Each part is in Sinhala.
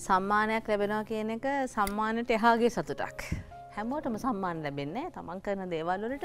සම්මානයක් ලැබෙනවා කියන එක සම්මානට එහාගේ සතුටක්. හැමෝටම සම්මාන ලැබෙන්නේ තමන් කරන දේවල්වලට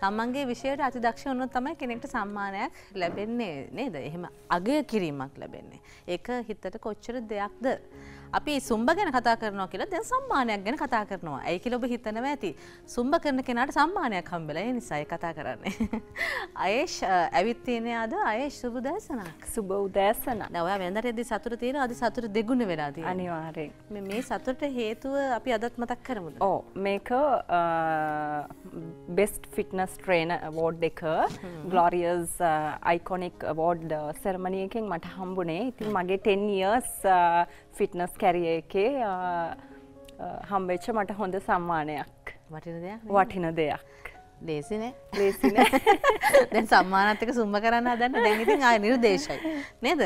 තමන්ගේ විෂයට අතිදක්ෂ වුණොත් තමයි කෙනෙක්ට සම්මානයක් ලැබෙන්නේ නේද එහෙම අගය කිරීමක් ලැබෙන්නේ. ඒක හිතට කොච්චර දෙයක්ද. අපි සුම්බ ගැන කතා කරනවා කියලා දැන් සම්මානයක් ගැන කතා කරනවා. ඇයි කියලා ඔබ හිතනවා ඇති. සුම්බ කරන කෙනාට සම්මානයක් හම්බෙලා ඒ නිසායි කතා කරන්නේ. අයේෂ් ඇවිත් තියෙන්නේ අද අයේෂ් සුබ දැසනක්. සුබ උදෑසන. දැන් ඔයා වෙනදට එද්දි සතුට තියෙනවා අද සතුට දෙගුණ වෙලා තියෙනවා. අනිවාර්යෙන්. මේ මේ සතුට හේතුව අපි අදත් මතක් කරමුද? ඕ මේක බෙස්ට් ෆිට්නස් ට්‍රේන වෝඩ් එක ගලෝරියස් අයිකොනික් වෝඩ් සෙරමණියකින් මට හම්බුනේ ඉතින් මගේ 10 years ෆිට්නස් කැරිය එකේ හම්බෙච්ච මට හොඳ සම්මානයක්. වටින දෙයක් ලේසිනේ ලේසින දැන් සම්මානත්තක සුම්ම කරන්න හදන්න. දැන් ඉතින් ආය නිර්දේශයි. නේද?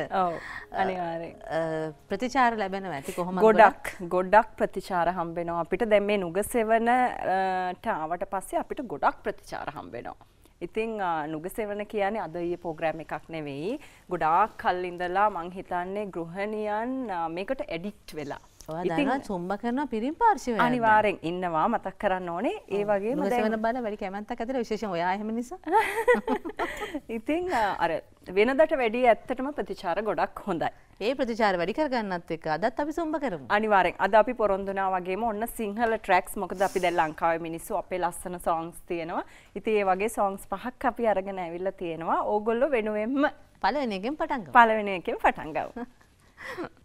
ප්‍රතිචාර ලැබෙනවා ඇති කොහොමද? ගොඩක් ගොඩක් ප්‍රතිචාර හම්බෙනවා අපිට. දැන් මේ නුගසෙවනට ආවට පස්සේ අපිට ගොඩක් ප්‍රතිචාර හම්බෙනවා ඉතිං නුගසෙවන කියන්නේ අද ඒ පෝග්‍රෑම් එකක් නෙවෙයි. ගොඩාක් කල් ඉඳලා මං හිතන්නේ ගෘහණියන් මේකට එඩික්ට් වෙලා. දන්න සුම්බ කරන පිරිම් පාර්ශව අනිවාරෙන් ඉන්නවා මතක් කරන්න ඕනේ. ඒ වගේ මසවන බල වැඩි කැමැත්තක් ඇතර විශේෂ ඔයාහම නිසා. ඉතිං අර වෙනදට වැඩි ඇත්තටම ප්‍රතිචාර ගොඩක් හොඳයි. ඒ ප්‍රතිචාර වැඩි කරගන්නත් එක අදත් අපි සුම්බ කරමු. අනිවාරෙන් අද අපි පොරොන්දුනා වගේම ඔන්න සිංහල ට්‍රක්ස්. මොකද අපි දැල් ලංකාව මිනිස්සු අපේ ලස්සන සෝංස් තියෙනවා. ඉති ඒ වගේ සෝංස් පහක් අපි අරගෙන ඇවිල්ල තියෙනවා. ඕගොල්ලො වෙනුවෙන්ම පලවෙනගෙන් පටන්ග පලවෙන එකෙන් පටන්ගව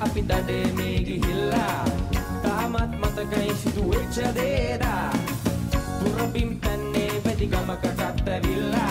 අපි දඩේ මේ ගිහිල්ලා. තාමත් මතකයි සිදුවෙච්ච දේදා. පුරබිම් පැන්නේ වැඩි ගමක කත්තැවිල්ලා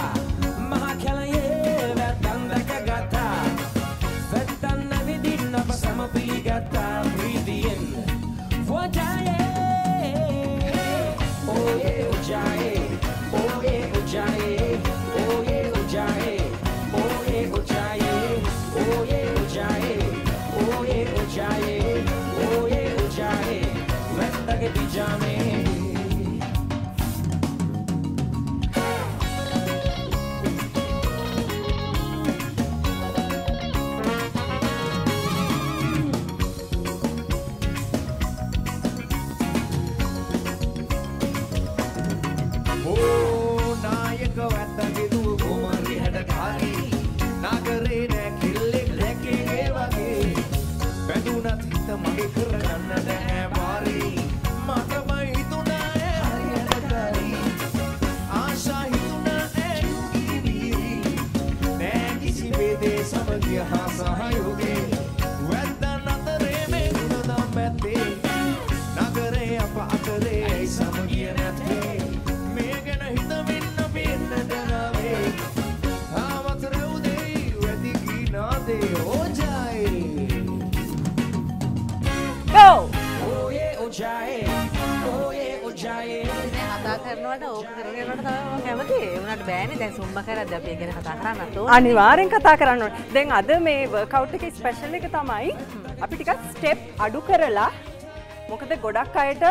කරනට තම කැමති වනට බෑන දැන් සුම්ම කරද අපේ ගැන කතා කරන්න අනිවාරෙන් කතා කරන්න. දැන් අද මේ වර්කවුට් එකේ ස්පෙෂල් එක තමයි අපි ටිකක් ස්ටෙප් අඩු කරලා මොකද ගොඩක් අයට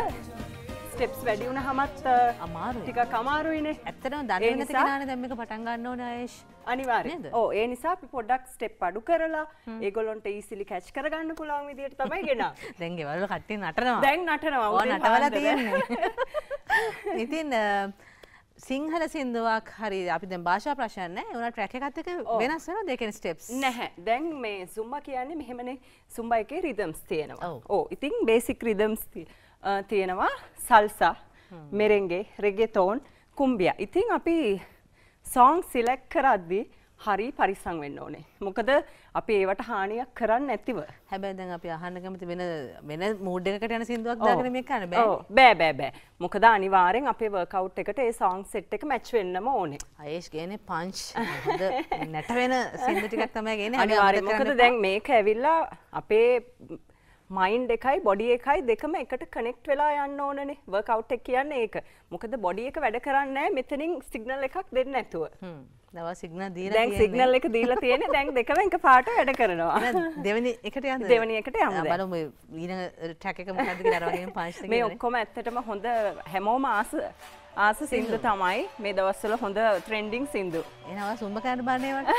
ස්ටෙප්ස් වැඩි වුණාමත් අමාරුයි. ටිකක් අමාරුයිනේ. ඇත්තටම ඒ දන්න නැති නිසා- කෙනානේ දැන් මේක පටන් ගන්න ඕනේ ආයේෂ් අනිවාර්යෙන්. නේද? ඔව් ඒ නිසා අපි පොඩ්ඩක් ස්ටෙප් අඩු කරලා ඒගොල්ලොන්ට ඊසිලි කැච් කරගන්න පුළුවන් විදියට තමයි ගෙනාවේ. දැන් ගෙවල් වල කට්ටිය නටනවා දැන් නටනවා ඕ නටවලා ඉතින් සිංහල සින්දුවක් හරි අපි දැන් භාෂා ප්‍රශ්න නැහැ. උනා ට්‍රැක් එකත් එක. වෙනස් වෙනවා දෙකෙන් ස්ටෙප්ස් නැහැ. දැන් මේ සුම්බා කියන්නේ මෙහෙමනේ. සුම්බා එකේ රිදම්ස් තියෙනවා. ඔව්. ඉතින් බේසික් රිදම්ස් තියෙනවා සල්සා මෙරෙන්ගේ රෙගෙතෝන් කුම්බිය ඉතින් අපි සෝං සිලෙක් කරද්දි හරි පරිස්සම් වෙන්න ඕනේ. මොකද අපි ඒවට හානියක් කරන්න ඇතිව හැබැයි දැන් අපි අහන්න කැමති වෙන වෙන මූඩ් එකකට යන සින්දුවක් දාගෙන මේක කරන්න බෑ ඔව්, බෑ බෑ බෑ. මොකද අනිවාර්යෙන් අපේ වර්කවුට් එකට ඒ සෝං සෙට් එක මැච් වෙන්නම ඕනේ. අයේෂ් ගේනේ පංච් නැට වෙන සින්දු ටිකක් තමයි ගේන්නේ. අනිවාර්යෙන් මොකද දැන් මේක ඇවිල්ලා අපේ මයින්් එකයි බොඩි එකයි දෙකම එකට කනෙක්ට් වෙලා යන්න ඕනනේ. වර්කව් එක කියන්න ඒක. මොකද බොඩි එක වැඩ කරන්න මෙතනින් සිගනල් එකක් දෙන්න ඇතුව දව සිග්න දීර දැන් සිගනල් එක දීලා තියෙන දැන් දෙකම එක පාට වැඩ කරනවා. දෙවනි එකට යන්න. දෙවනි එකට යමු දැන්. බලමු ඊන ටැක එක මොකක්ද කියලා අරගෙන පාස්ට මේ ඔක්කොම ඇත්තටම හොඳ හැමෝම ආස. ආස සින්දු තමයි මේ දවස්වල හොඳ ට්‍රෙන්ඩිං සින්දු. එනවා සුම්බ කරන්න බන්නේවට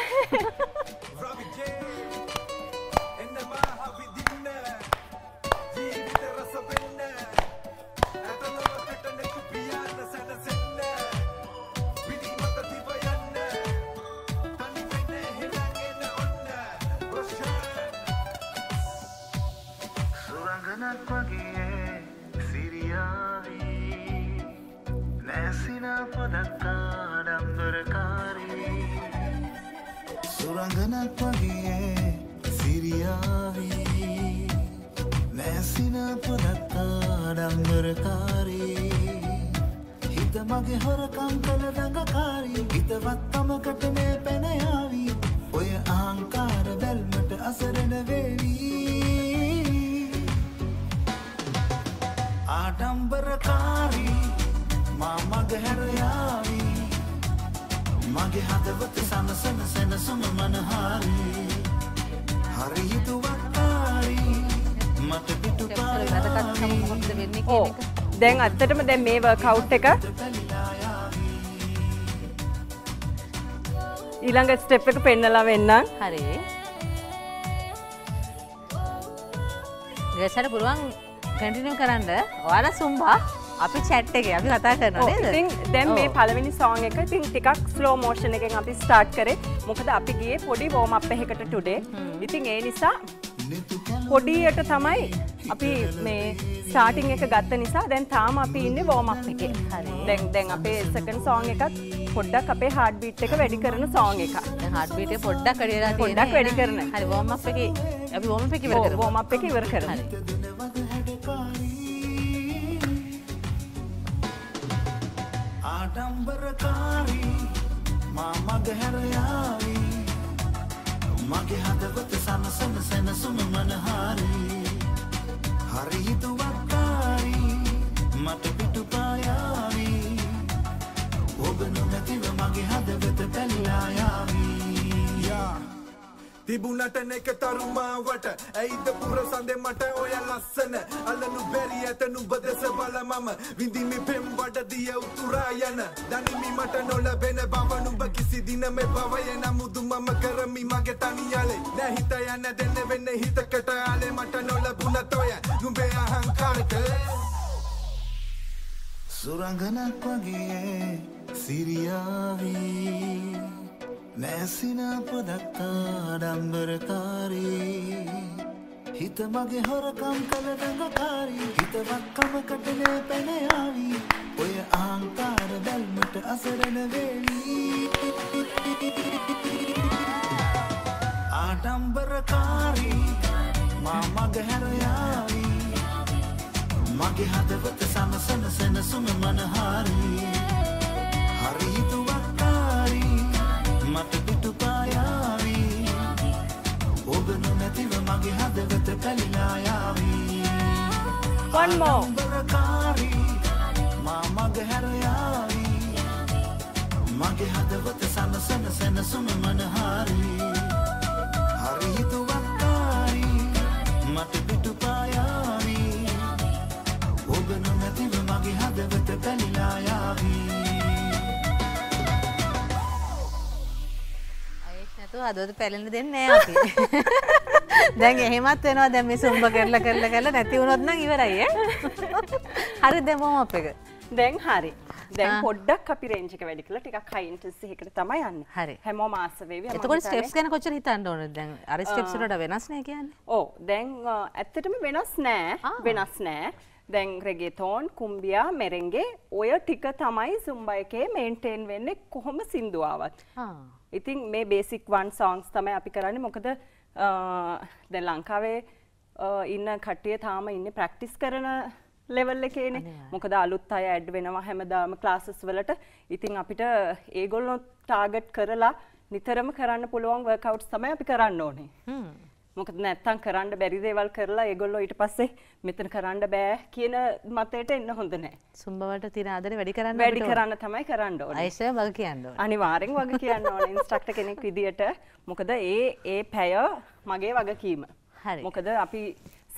සුරංගනක් වගේ සිරියාවී. නැසින පොදක්කා ඩම්බරකාරී හිත මගේ හොරකම් කළ රඟකාරී. හිතවත්තමකටනේ පැනයාවී ඔය ආංකාර බැල්මට අසරණ වේවී. ආඩම්බරකාරී මා මග හැරයාවී මගේ හදවත සනසන සැනසුම මනහාරී. හරි හිතුවක්කාරී. මට පිටු වෙන්නේ ඕ දැන් අත්තටම දැන් මේ වර්කව් එක. ඊළඟ ස්ටෙප් එක පෙන්නලා වෙන්නම්. හරි. ගසට පුළුවන් කැටිනිය කරන්න. ඔයාල සුම්බා අපි චැට් එක අපි කතා කරනවා? ඉතින් දැන් මේ. පළවෙනි සෝන් එක ඉතින් ටිකක් ස්ලෝ මෝෂන් එකෙන් අපි ස්ටාර්ට් කරේ මොකද අපි ගියේ පොඩි වෝම් අප් එකකට ටුඩේ ඉතින් ඒ නිසා පොඩියට තමයි අපි මේ ස්ටාර්ටිං එක ගත්ත නිසා දැන් තාම අපි ඉන්නේ වෝම් අප් එකේ හරි. දැන් දැන් අපේ සෙකන්ඩ් සෝන් එකත් පොඩ්ඩක් අපේ හાર્ට් බීට් එක වැඩි කරන සෝන් එකක් දැන් heart beat එක පොඩ්ඩක් වැඩි වෙලා තියෙනවා. පොඩ්ඩක් වැඩි කරන. හරි warm up එකේ අපි warm up එක ඉවර කරමු. වෝම් අප් එක ඉවර කරමු ආඩම්බරකාරී මා මග හැරයාවී. මගේ හදවත සනසන සැනසුම මනහාරී. හරිහිතුවක්කාරී මට පිටු පායාවී. ඔබ නොමැතිව මගේ හදවත පැල්ලායාවී යා තිබුණට නෙක තරුමාවට. ඇයිද පුර සඳෙ මට ඔය ලස්සන? අලනු බැරි ඇත නුබ දෙස බල මම. විඳිමි පෙම් වඩ දිය උතුරා යන දනිමි මට නොලබෙන බව නුඹ කිසි දින මේ බවය නමුදු මම කරමි මගේ තනියලේ. නැහිත යන්න දෙන්න වෙන්න හිතකට ආලේ මට නොලබුණ තොය නුඹේ අහංකාරක. සුරංගනක් වගේ සිරියාවී. නැසින පොදක්කා ඩම්බරකාරී හිත මගේ හොරකම් කළ රඟකාරී. හිතවක්කමකටනේ පැනයාවී ඔය ආංකාර බැල්මට අසරණ වේවී. ආඩම්බරකාරී. මා මග හැරයාවී මගේ හදවත සනසන සැනසුම මනහාරී හරිහිතුවක්කාරී ඔබ නොමැතිව මගේ හදවත පැලිලායාවී. One more. ආඩම්බරකාරී මා මග හැරයාවී. මගේ හදවත සනසන සැනසුම මනහාරී. හරිහිතුවක්කාරී මට පිටු පායාවී. ඔබ නොමැතිව මගේ හදවත පැලිලායාවී. නැතුව හදවත පැලෙන්න දෙන්නේ නැහැ අපි. දැන් එහෙමත් වෙනවා දැන් මේ සුම්බ කරලා කරලා කරලා නැති වුණොත් නම් ඉවරයි. හරි දැන් warm up එක. දැන් හරි දැන්. පොඩ්ඩක් අපි රේන්ජ් එක වැඩි කරලා ටිකක් හයි ඉන්ටෙන්සිටි එකකට තමයි යන්නේ. හරි. හැමෝම ආස වේවි. එතකොට ස්ටෙප්ස් ගැන කොච්චර හිතන්න ඕනද දැන් අර ස්ටෙප්ස් වලට වෙනස් නේ කියන්නේ. ඔව් දැන් ඇත්තටම වෙනස් නෑ. වෙනස් නෑ. දැන් රෙගෙතෝන් කුම්බියා මෙරෙන්ගේ ඔය ටික තමයි සුම්බා එකේ මේන්ටේන් වෙන්නේ කොහොම සින්දුවාවත්. ඉතින් මේ බේසික් වන් සෝංස් තමයි අපි කරන්නේ මොකද දැන් ලංකාවේ ඉන්න කට්ටිය තාම ඉන්නේ ප්‍රැක්ටිස් කරන ලෙවල් එකේනේ. මොකද අලුත් අය ඇඩ් වෙනවා හැමදාම ක්ලාසස් වලට. ඉතින් අපිට ඒගොල්ලෝ ටාගට් කරලා නිතරම කරන්න පුළුවන් වර්කවුට්ස් තමයි අපි කරන්න ඕනේ. මොකද නැත්තම් කරන්න බැරි දේවල් කරලා ඒගොල්ලෝ ඊට පස්සේ මෙතන කරන්න බෑ කියන මතයට එන්න හොඳ නෑ. සුම්බවට තින ආදරේ වැඩි කරන්න වැඩි කරන්න තමයි කරන්න ඕනේ. අයිෂය වග කියන්න ඕනේ. අනිවාර්යෙන් වග කියන්න ඕනේ ඉන්ස්ට්‍රක්ටර් කෙනෙක් විදියට. මොකද ඒ ඒ පැය මගේ වගකීම. හරි. මොකද අපි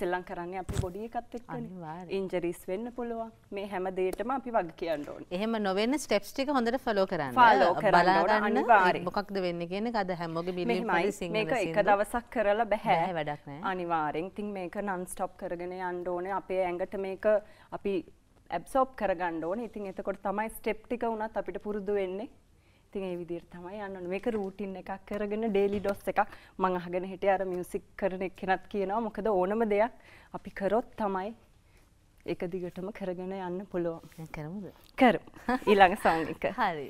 සෙල්ලම් කරන්නේ අපි බොඩි එකත් එක්කනේ. ඉන්ජරිස් වෙන්න පුළුවන්. මේ හැම දෙයකටම අපි වග කියන්න ඕනේ. එහෙම නොවෙන්න ස්ටෙප්ස් ටික හොඳට ෆලෝ කරන්න. Follow කරන්න අනිවාර්යෙන්. මොකක්ද වෙන්නේ කියන එක අද හැමෝගේ බිලියන් පොඩි සිංහල මේක එක. දවසක් කරලා බෑ බෑ, වැඩක් නෑ. අනිවාර්යෙන් ඉතින් මේක නන් ස්ටොප් කරගෙන යන්න ඕනේ අපේ ඇඟට මේක අපි ඇබ්සෝබ් කරගන්න ඕනේ ඉතින් එතකොට තමයි ස්ටෙප් ටික වුණත් අපිට පුරුදු වෙන්නේ ඉතින් ඒ විදිහට තමයි යන්න ඕනේ මේක රූටින් එකක් කරගෙන ඩේලි ඩොස් එකක් මම අහගෙන හිටියේ අර මියුසික් කරන එක්කෙනත් කියනවා. මොකද ඕනම දෙයක් අපි කරොත් තමයි ඒක දිගටම කරගෙන යන්න පුළුවන්. කරමුද? කරමු. ඊළඟ සෝං එක. හරි.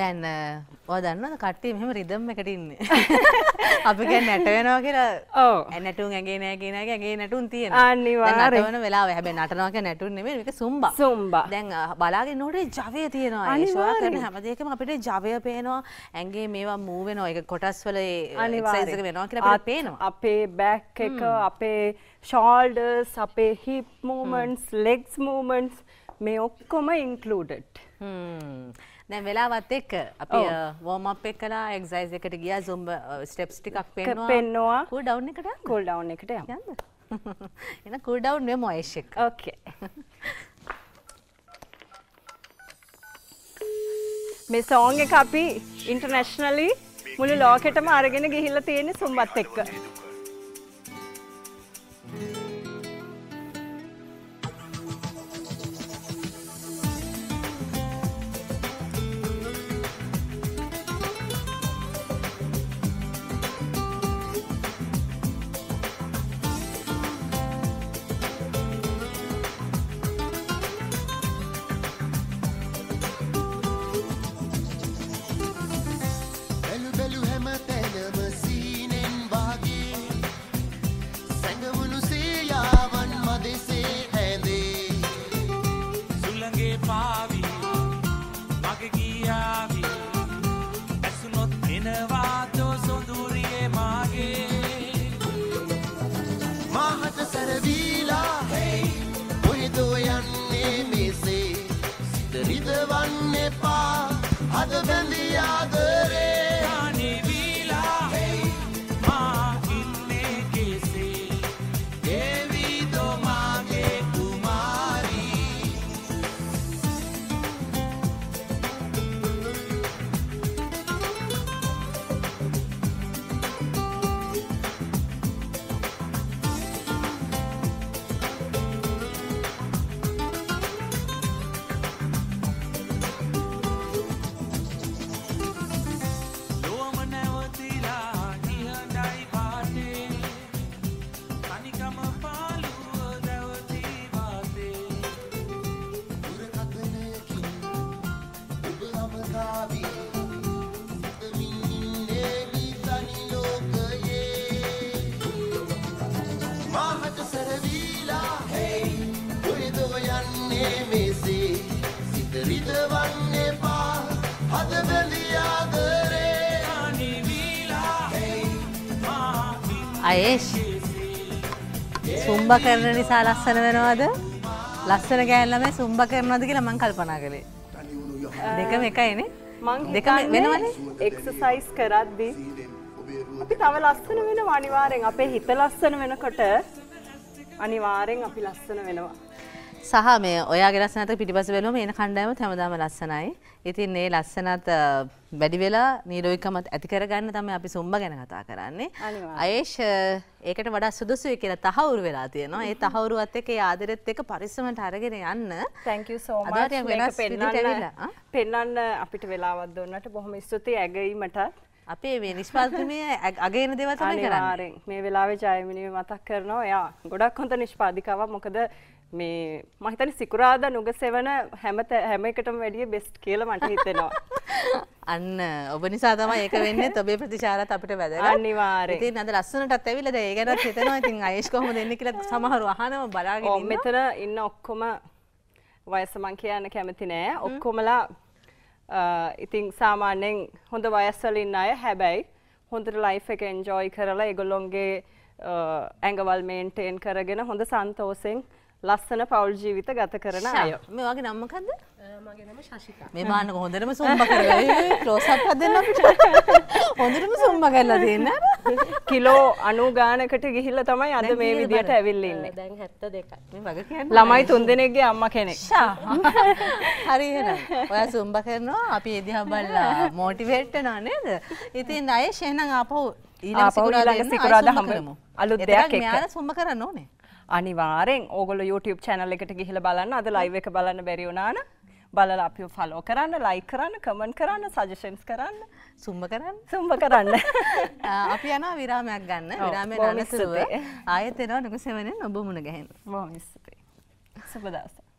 දැන් ඔය දන්නවද කට්ටිය මෙහෙම රිදම් එකට ඉන්නේ. අපි කියන්නේ නැට වෙනවා කියලා. ඔව්. නැටුම් ඇගේ නෑ කියන එක ඇගේ නැටුම් තියෙනවා. අනිවාර්යෙන්. නටවන වෙලාව හැබැයි නටනවා කියන්නේ නැටුම් නෙමෙයි මේක සුම්බා. සුම්බා. දැන් බලාගෙන ඉන්නකොට ජවය තියෙනවා. ඒ ෂෝවා කරන හැම දෙයකම අපිට ජවය පේනවා. ඇඟේ මේවා මූව් වෙනවා. ඒක කොටස් වල එක්සර්සයිස් එක වෙනවා කියලා අපිට පේනවා. අපේ බැක් එක අපේ ෂෝල්ඩර්ස් අපේ හිප් මූමන්ට්ස් ලෙග්ස් මූමන්ට්ස් මේ ඔක්කොම ඉන්ක්ලූඩඩ් හ්ම්. දැන් වෙලාවත් එක්ක අපි. වෝම් අප් එක කළා එක්සර්සයිස් එකට ගියා zumba ස්ටෙප්ස් ටිකක් පෙන්නවා. පෙන්නවා. කූල් ඩවුන් එකට යන්න. කෝල් ඩවුන් එකට යන්න. එන කූල් ඩවුන් වෙමු අයිෂ් එක්ක. ඕකේ මේ සෝන් එක අපි ඉන්ටර්නැෂනලි මුළු ලෝකෙටම අරගෙන ගිහිල්ලා තියෙන සුම්බත් එක්ක අයේෂ් සුම්බ කරන නිසා ලස්සන වෙනවාද? ලස්සන ගෑල්ලම සුම්බ කරනවාද කියලා මං කල්පනා කළේ. දෙකම එකයිනේ. මං දෙකම වෙනවනේ. එක්සසයිස් කරද්දී අපි තව ලස්සන වෙනවා අනිවාර්යෙන්. අපේ හිත ලස්සන වෙනකොට අනිවාර්යෙන් අපි ලස්සන වෙනවා සහ මේ ඔයාගේ ලස්සනත් පිටිපස්ස බැලුවම එන කණ්ඩායම හැමදාම ලස්සනයි. ඉතින් මේ ලස්සනත් වැඩි වෙලා නිරෝගිකමත් ඇති කරගන්න තමයි අපි සුම්බ ගැන කතා කරන්නේ. අයේෂ් ඒකට වඩා සුදුසුයි කියලා තහවුරු වෙලා තියෙනවා. ඒ තහවුරුවත් එක්ක ඒ ආදරෙත් එක්ක පරිස්සමට අරගෙන යන්න. thank you so much? පෙන්වන්න අපිට වෙලාවක් දුන්නට බොහොම ස්තුතියි ඇගීමට අපේ මේ නිෂ්පාදකතුමිය අග- අගයන දේවල් තමයි කරන්නේ. මේ වෙලාවේ ජයමිනිව මතක් කරනවා එයා ගොඩක් හොඳ නිෂ්පාදිකාවක් මොකද මේ මම හිතන්නේ සිකුරාදා නුග සෙවන හැම තැ- එකටම වැඩිය බෙස්ට් කියලා මට හිතෙනවා අන්න ඔබ නිසා තමයි ඒක වෙන්නේ ඔබේ ප්‍රතිචාරත් අපිට වැදගත්. අනිවාර්යෙන්. ඉතින් අද ලස්සනටත් ඇවිල්ලා දැන් ඒ ගැනත් හිතනවා. ඉතින් අයේෂ් කොහොමද එන්නේ කියලා බලාගෙන ඔව් ඉන්නවා. මෙතන ඉන්න ඔක්කොම වයස මං කියන්න කැමති නෑ ඔක්කොමලා අ, ඉතින් සාමාන්‍යයෙන් හොඳ වයස්වල ඉන්න අය හැබැයි හොඳට ලයිෆ් එක එන්ජොයි කරලා ඒගොල්ලොන්ගේ අ, ඇඟවල් මේන්ටේන් කරගෙන හොඳ සන්තෝෂෙන් ලස්සන පවුල් ජීවිත ගත කරන අය. මේ වගේ නම මොකද්ද? මගේ නම ශශිකා. මේ බාන්න හොඳටම සුම්බ කරගයි. ක්ලෝස් අප් එකක් දෙන්න අපිට. හොඳටම සුම්බ කරලා දෙන්න. කිලෝ 90 ගානකට ගිහිල්ලා තමයි අද මේ විදියට? ඇවිල්ලා ඉන්නේ. දැන් හැත්ත දෙකයි. මේ වගේ කියන්න. ළමයි තුන්දෙනෙක්ගේ අම්මා කෙනෙක්. හරි එහෙනම්. ඔයා සුම්බ කරනවා අපි ඒ දිහා බලලා මොටිවේට් වෙනවා නේද? ඉතින් අය ෂෙහනම් ආපහු ඊළඟ සිකුරාදා හම්බ කරමු. අලුත් දෙයක් එක්ක. මෙයාලා සුම්බ කරන්න ඕනේ. අනිවාර්යෙන් ඕගොල්ලෝ YouTube channel එකට ගිහිල්ලා බලන්න අද live එක බලන්න බැරි වුණා නම් බලලා අපිව follow කරන්න like කරන්න comment කරන්න suggestions කරන්න සුම්බ කරන්න. සුම්බ කරන්න අපි යනවා විරාමයක් ගන්න. ඔව්, විරාමයෙන් බොහොම අනතුරුව ස්තුතියි. ආයෙත් එනවා නුගසෙවණෙන් ඔබ මුණ ගැහෙන්න. බොහොම ස්තුතියි සුබ දවසක්